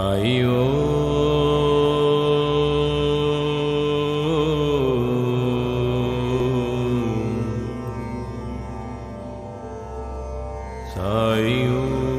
आय सायो।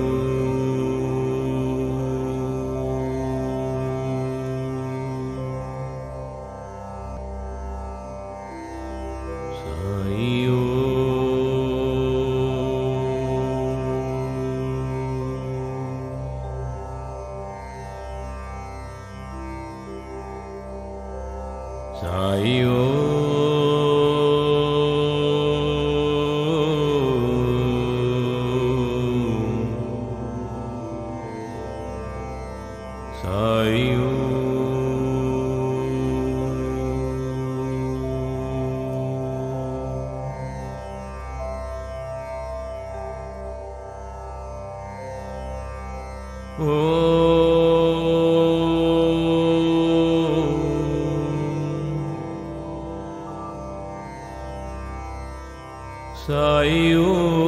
Oh. Sayur